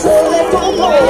soul, let's go.